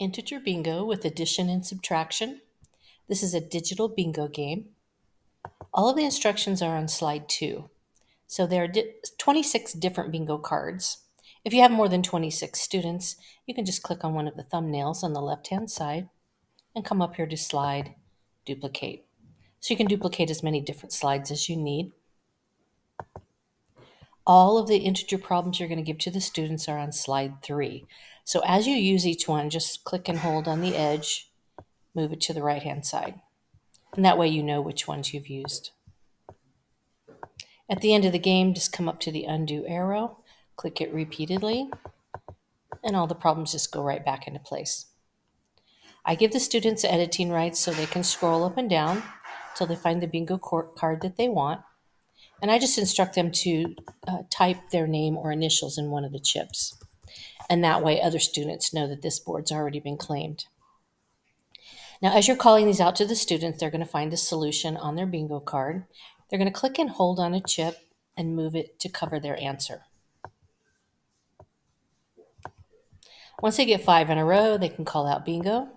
Integer Bingo with addition and subtraction. This is a digital bingo game. All of the instructions are on slide two. So there are di 26 different bingo cards. If you have more than 26 students, you can just click on one of the thumbnails on the left-hand side and come up here to slide duplicate. So you can duplicate as many different slides as you need. All of the integer problems you're going to give to the students are on slide three. So as you use each one, just click and hold on the edge, move it to the right hand side. And that way you know which ones you've used. At the end of the game, just come up to the undo arrow, click it repeatedly, and all the problems just go right back into place. I give the students editing rights so they can scroll up and down till they find the bingo card that they want. And I just instruct them to uh, type their name or initials in one of the chips. And that way other students know that this board's already been claimed. Now, as you're calling these out to the students, they're going to find the solution on their bingo card. They're going to click and hold on a chip and move it to cover their answer. Once they get five in a row, they can call out bingo.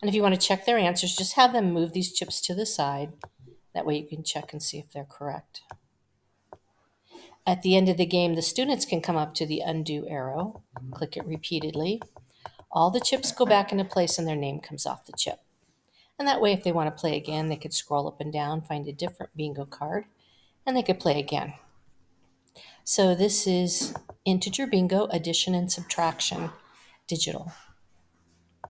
And if you want to check their answers, just have them move these chips to the side. That way you can check and see if they're correct. At the end of the game, the students can come up to the undo arrow, click it repeatedly. All the chips go back into place and their name comes off the chip. And that way, if they want to play again, they could scroll up and down, find a different bingo card, and they could play again. So this is integer bingo, addition and subtraction, digital.